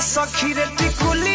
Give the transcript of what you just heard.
সখীরে টিকুলি